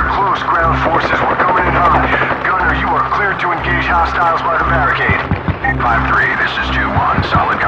Secure close ground forces. We're coming in hot. Gunner, you are cleared to engage hostiles by the barricade. 5-3, this is 2-1. Solid